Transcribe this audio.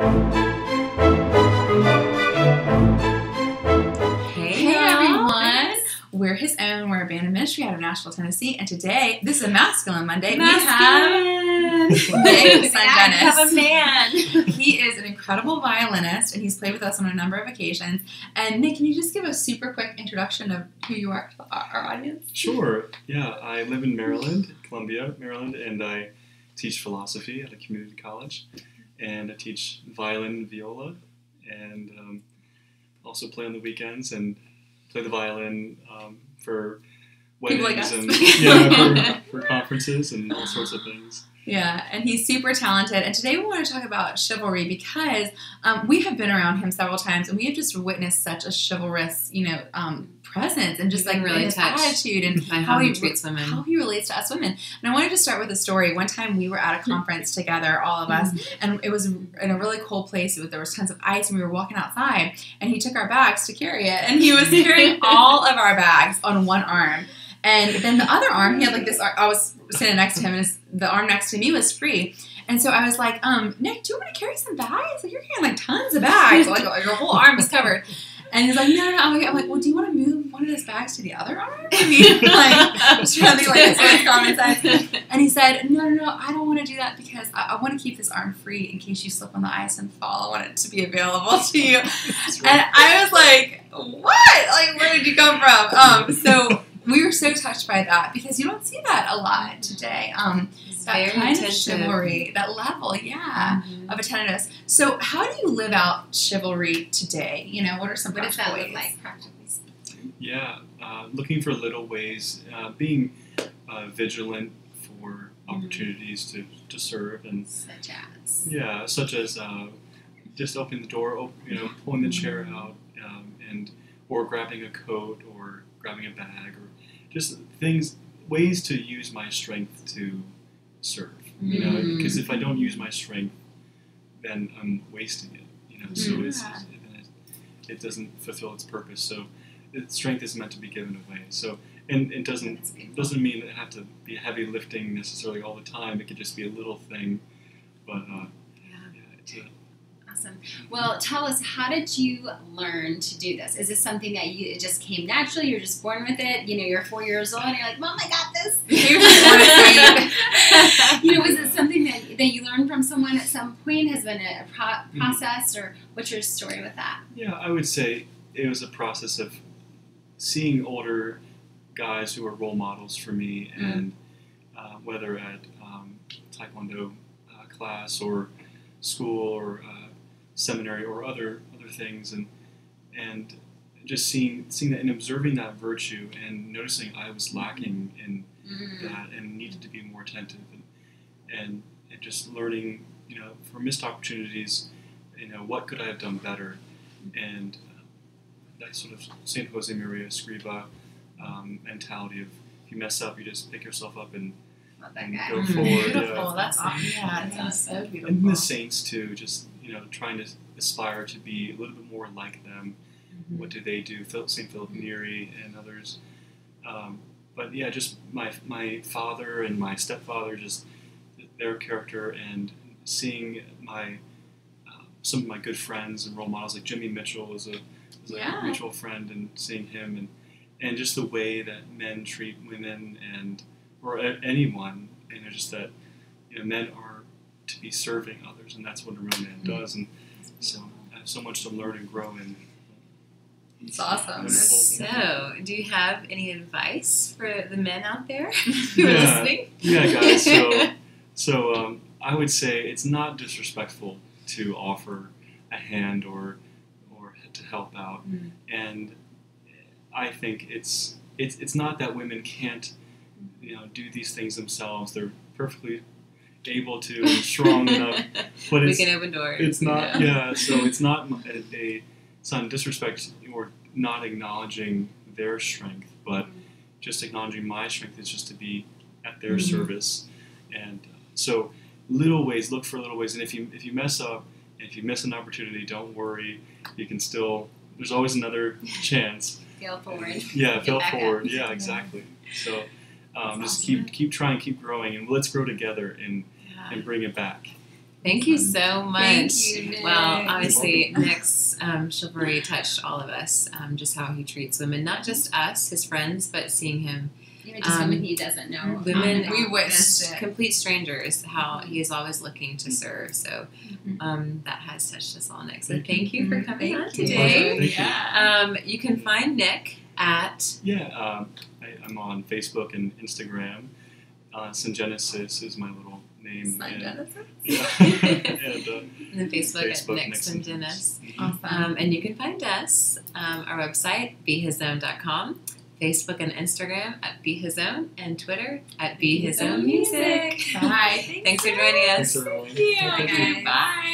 Hey, Hey everyone! We're his own. We're a band of ministry out of Nashville, Tennessee, and today this is a masculine Monday. We have Masculine. Nick I have a man. He is an incredible violinist, and he's played with us on a number of occasions. And Nick, can you just give a super quick introduction of who you are to our, our audience? Sure. Yeah, I live in Maryland, Columbia, Maryland, and I teach philosophy at a community college, and I teach violin and viola, and um, also play on the weekends and play the violin um, for People like weddings and yeah, for, for conferences and all sorts of things. Yeah, and he's super talented. And today we want to talk about chivalry because um, we have been around him several times, and we have just witnessed such a chivalrous, you know, um, presence and just like really his attitude and how how he treats women. how he relates to us women. And I wanted to start with a story. One time we were at a conference together, all of us, and it was in a really cold place. Was, there was tons of ice, and we were walking outside. And he took our bags to carry it, and he was carrying all of our bags on one arm. And then the other arm, he had like this. ar- I was sitting next to him, and his, the arm next to me was free. And so I was like, um, Nick, do you want to carry some bags? Like you're carrying like tons of bags. Like your whole arm is covered. And he's like, no, no, no. I'm like, I'm like, well, do you want to move one of those bags to the other arm? I mean, like, I'm trying to like this common sense. And he said, no, no, no, I don't want to do that because I, I want to keep this arm free in case you slip on the ice and fall. I want it to be available to you. And. I was like, what? Like, where did you come from? Um, so we were so touched by that because you don't see that a lot today. Um, that very kind of chivalry, that level, yeah, Mhm. of attentiveness. So how do you live out chivalry today? You know, what are some What does that practical look ways? like practically? Yeah, uh, looking for little ways, uh, being uh, vigilant for opportunities to, to serve and Such as. Yeah, such as uh, just opening the door, op- you know, pulling the chair out, um, and or grabbing a coat or grabbing a bag, or just things, ways to use my strength to serve. You know, Mm. because if I don't use my strength, then I'm wasting it. You know, so it's, it, it doesn't fulfill its purpose. So, it, strength is meant to be given away. So, and it doesn't doesn't mean it have to be heavy lifting necessarily all the time. It could just be a little thing, but uh, Yeah. yeah, Awesome. Well, tell us, how did you learn to do this? Is this something that you it just came naturally? You're just born with it. You know, you're four years old, and you're like, "Mom, I got this." Here's what you know, is it something that, that you learned from someone at some point? Has been a pro- Mm-hmm. process, or what's your story with that? yeah, I would say it was a process of seeing older guys who were role models for me, Mm. and uh, whether at um, taekwondo uh, class or school or uh, seminary or other other things, and and just seeing seeing that and observing that virtue and noticing I was lacking in that and needed to be more attentive and, and and just learning you know for missed opportunities you know what could I have done better and uh, that sort of Saint Jose Maria Escriva um, mentality of if you mess up you just pick yourself up and, Love that guy. go forward beautiful. yeah. That's awesome. Yeah, That's that's so beautiful. and the saints too just you know trying to aspire to be a little bit more like them Mm-hmm. what do they do? Phil- St. Philip Neri and others. Um, but yeah, just my my father and my stepfather, just their character and seeing my uh, some of my good friends and role models like Jimmy Mitchell was a was a Yeah. mutual friend and seeing him and and just the way that men treat women and or anyone and it's just that you know men are to be serving others and that's what a real man does and so I have so much to learn and grow in. It's awesome. So, do you have any advice for the men out there who are Yeah. listening? Yeah, guys. So, so um, I would say it's not disrespectful to offer a hand or or to help out, Mm. and I think it's it's it's not that women can't you know do these things themselves. They're perfectly able to and strong enough, but we it's can open doors. it's not you know? yeah. So it's not a, a it's not disrespect or not acknowledging their strength, but just acknowledging my strength is just to be at their Mhm. service. And uh, so little ways, look for little ways. And if you if you mess up, if you miss an opportunity, don't worry. You can still. There's always another chance. Fail forward. Yeah, fail back up. forward. Yeah, exactly. So um, just awesome. keep keep trying, keep growing, and let's grow together and. And bring it back. Thank you so much. Thank you, Nick. Well, obviously, welcome. Nick's um, chivalry touched all of us. Um, just how he treats women, not just us, his friends, but seeing him, Even just um, women he doesn't know. women, Um, We witnessed just it. complete strangers. How he is always looking to serve. So Mhm. um, that has touched us all, Nick. So Thank thank you for Mhm. coming Thank on you. today. Thank you. Yeah. Um, you can find Nick at Yeah, um, I, I'm on Facebook and Instagram. Uh, Syngenesis is my little name. Sign and, Genesis. yeah. and uh, and then Facebook, Facebook, at Nick Sungenis. Awesome. Um, and you can find us, um, our website, BeHisOwn.com, Facebook and Instagram at BeHisOwn, and Twitter at BeHisOwnMusic. Bye. Thanks for joining us. Thanks, everyone. Thank you. Thank you. Bye.